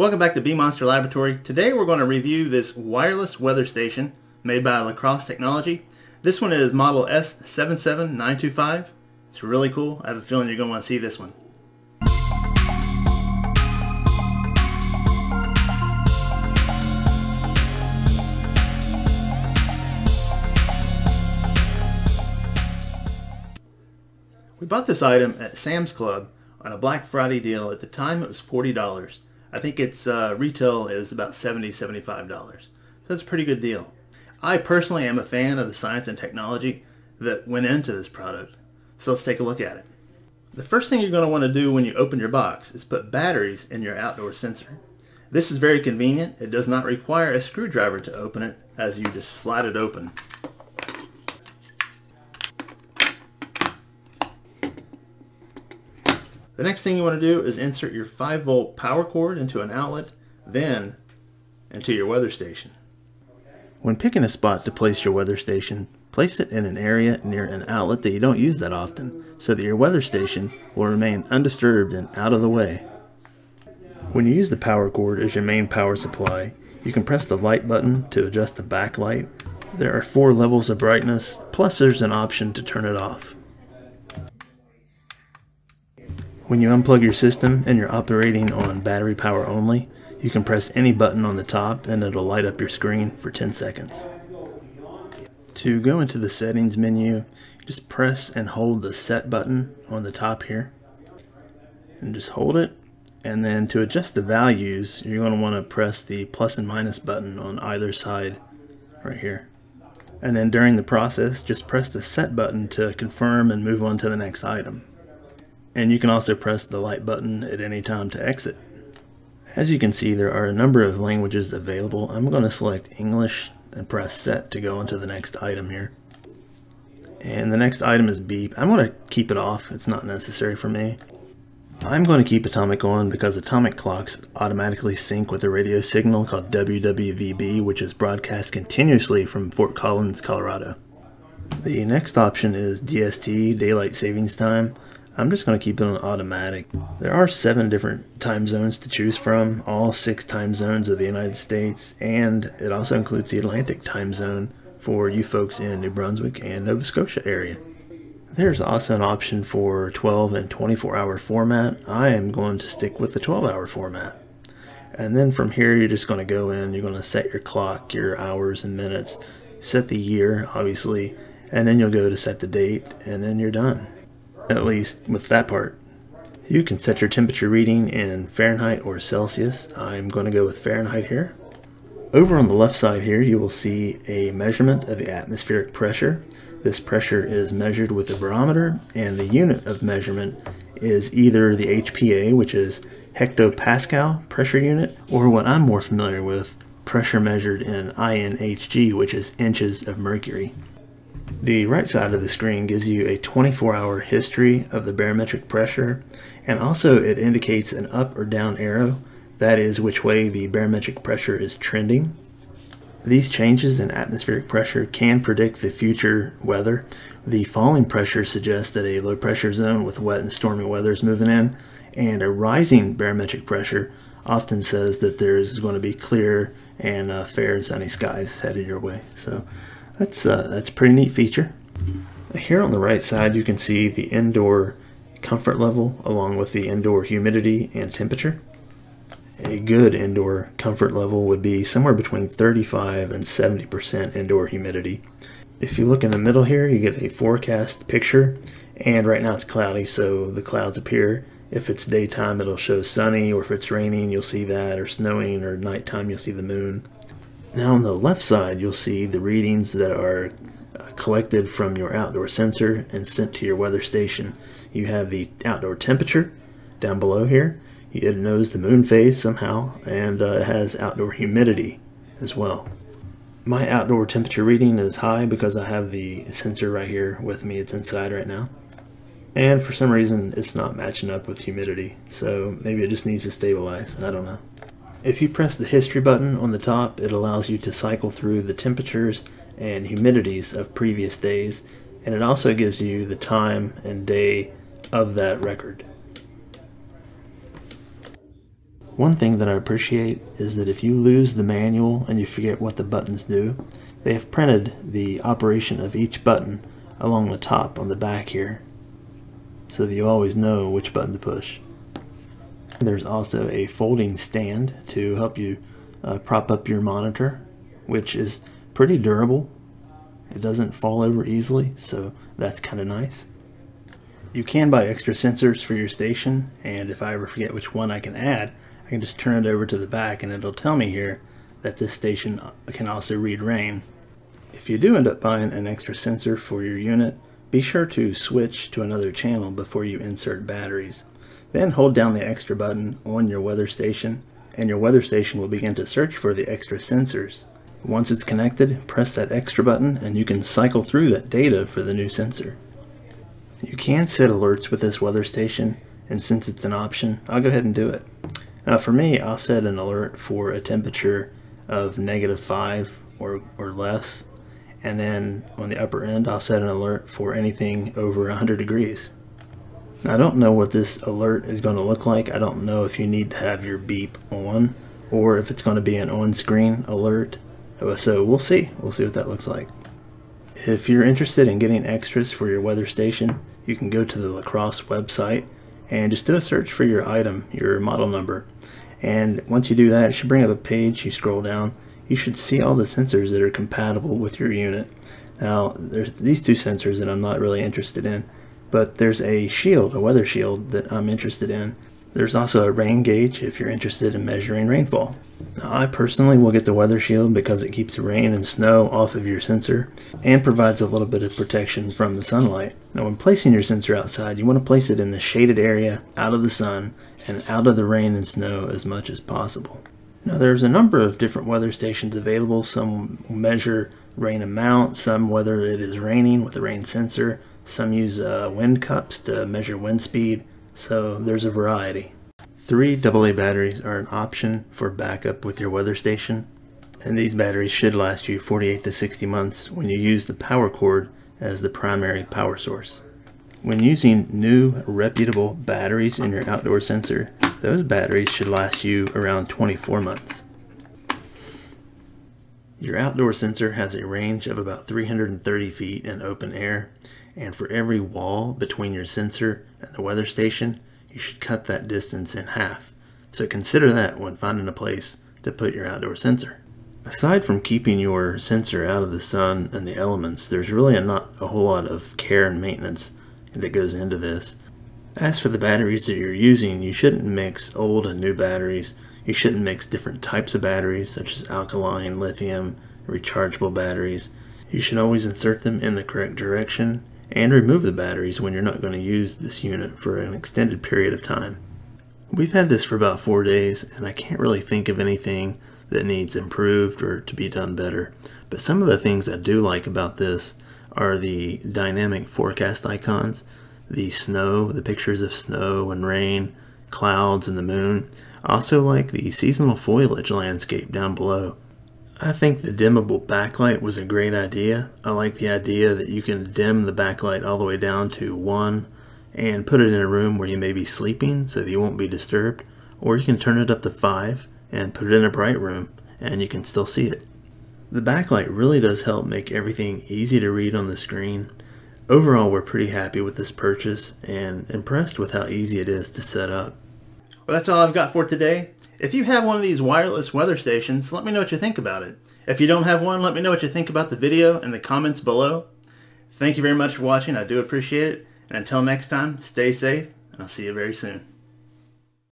Welcome back to BMonster Laboratory. Today we're going to review this wireless weather station made by La Crosse Technology. This one is model S77925. It's really cool. I have a feeling you're going to want to see this one. We bought this item at Sam's Club on a Black Friday deal. At the time it was $40. I think its uh, retail is about $70, $75. So that's a pretty good deal. I personally am a fan of the science and technology that went into this product. So let's take a look at it. The first thing you're going to want to do when you open your box is put batteries in your outdoor sensor. This is very convenient. It does not require a screwdriver to open it as you just slide it open. The next thing you want to do is insert your 5 volt power cord into an outlet, then into your weather station. When picking a spot to place your weather station, place it in an area near an outlet that you don't use that often so that your weather station will remain undisturbed and out of the way. When you use the power cord as your main power supply, you can press the light button to adjust the backlight. There are four levels of brightness, plus there's an option to turn it off. When you unplug your system and you're operating on battery power only, you can press any button on the top and it'll light up your screen for 10 seconds. To go into the settings menu, just press and hold the set button on the top here. And just hold it. And then to adjust the values, you're going to want to press the plus and minus button on either side right here. And then during the process, just press the set button to confirm and move on to the next item and you can also press the light button at any time to exit. As you can see there are a number of languages available. I'm going to select English and press set to go into the next item here. And the next item is beep. I'm going to keep it off. It's not necessary for me. I'm going to keep atomic on because atomic clocks automatically sync with a radio signal called WWVB which is broadcast continuously from Fort Collins, Colorado. The next option is DST, Daylight Savings Time. I'm just going to keep it on automatic. There are seven different time zones to choose from, all six time zones of the United States, and it also includes the Atlantic time zone for you folks in New Brunswick and Nova Scotia area. There's also an option for 12 and 24 hour format. I am going to stick with the 12 hour format. And then from here, you're just going to go in, you're going to set your clock, your hours and minutes, set the year, obviously, and then you'll go to set the date, and then you're done at least with that part. You can set your temperature reading in Fahrenheit or Celsius. I'm going to go with Fahrenheit here. Over on the left side here, you will see a measurement of the atmospheric pressure. This pressure is measured with a barometer, and the unit of measurement is either the HPA, which is hectopascal pressure unit, or what I'm more familiar with, pressure measured in INHG, which is inches of mercury. The right side of the screen gives you a 24 hour history of the barometric pressure and also it indicates an up or down arrow, that is which way the barometric pressure is trending. These changes in atmospheric pressure can predict the future weather. The falling pressure suggests that a low pressure zone with wet and stormy weather is moving in, and a rising barometric pressure often says that there's going to be clear and uh, fair and sunny skies headed your way. So that's, uh, that's a pretty neat feature. Here on the right side you can see the indoor comfort level along with the indoor humidity and temperature. A good indoor comfort level would be somewhere between 35 and 70% indoor humidity. If you look in the middle here, you get a forecast picture, and right now it's cloudy, so the clouds appear. If it's daytime, it'll show sunny, or if it's raining, you'll see that, or snowing, or nighttime, you'll see the moon. Now on the left side, you'll see the readings that are uh, collected from your outdoor sensor and sent to your weather station. You have the outdoor temperature down below here. It knows the moon phase somehow, and uh, it has outdoor humidity as well. My outdoor temperature reading is high because I have the sensor right here with me. It's inside right now. And for some reason, it's not matching up with humidity. So maybe it just needs to stabilize. I don't know. If you press the history button on the top, it allows you to cycle through the temperatures and humidities of previous days, and it also gives you the time and day of that record. One thing that I appreciate is that if you lose the manual and you forget what the buttons do, they have printed the operation of each button along the top on the back here so that you always know which button to push. There's also a folding stand to help you uh, prop up your monitor, which is pretty durable. It doesn't fall over easily, so that's kind of nice. You can buy extra sensors for your station, and if I ever forget which one I can add, I can just turn it over to the back and it'll tell me here that this station can also read rain. If you do end up buying an extra sensor for your unit, be sure to switch to another channel before you insert batteries. Then hold down the extra button on your weather station and your weather station will begin to search for the extra sensors. Once it's connected, press that extra button and you can cycle through that data for the new sensor. You can set alerts with this weather station and since it's an option, I'll go ahead and do it. Now for me, I'll set an alert for a temperature of negative 5 or, or less and then on the upper end I'll set an alert for anything over 100 degrees. I don't know what this alert is going to look like. I don't know if you need to have your beep on or if it's going to be an on-screen alert. Uh, so we'll see. We'll see what that looks like. If you're interested in getting extras for your weather station, you can go to the La Crosse website and just do a search for your item, your model number. And once you do that, it should bring up a page. You scroll down you should see all the sensors that are compatible with your unit. Now, there's these two sensors that I'm not really interested in, but there's a shield, a weather shield, that I'm interested in. There's also a rain gauge if you're interested in measuring rainfall. Now, I personally will get the weather shield because it keeps rain and snow off of your sensor and provides a little bit of protection from the sunlight. Now, when placing your sensor outside, you want to place it in a shaded area, out of the sun, and out of the rain and snow as much as possible. Now there's a number of different weather stations available. Some measure rain amount, some whether it is raining with a rain sensor, some use uh, wind cups to measure wind speed, so there's a variety. Three AA batteries are an option for backup with your weather station, and these batteries should last you 48 to 60 months when you use the power cord as the primary power source. When using new reputable batteries in your outdoor sensor, those batteries should last you around 24 months. Your outdoor sensor has a range of about 330 feet in open air, and for every wall between your sensor and the weather station, you should cut that distance in half. So consider that when finding a place to put your outdoor sensor. Aside from keeping your sensor out of the sun and the elements, there's really a not a whole lot of care and maintenance that goes into this. As for the batteries that you're using, you shouldn't mix old and new batteries. You shouldn't mix different types of batteries, such as alkaline, lithium, rechargeable batteries. You should always insert them in the correct direction and remove the batteries when you're not going to use this unit for an extended period of time. We've had this for about four days and I can't really think of anything that needs improved or to be done better. But some of the things I do like about this are the dynamic forecast icons, the snow, the pictures of snow and rain, clouds and the moon. Also like the seasonal foliage landscape down below. I think the dimmable backlight was a great idea. I like the idea that you can dim the backlight all the way down to 1 and put it in a room where you may be sleeping so that you won't be disturbed. Or you can turn it up to 5 and put it in a bright room and you can still see it. The backlight really does help make everything easy to read on the screen. Overall, we're pretty happy with this purchase and impressed with how easy it is to set up. That's all I've got for today. If you have one of these wireless weather stations, let me know what you think about it. If you don't have one, let me know what you think about the video in the comments below. Thank you very much for watching. I do appreciate it. And until next time, stay safe, and I'll see you very soon.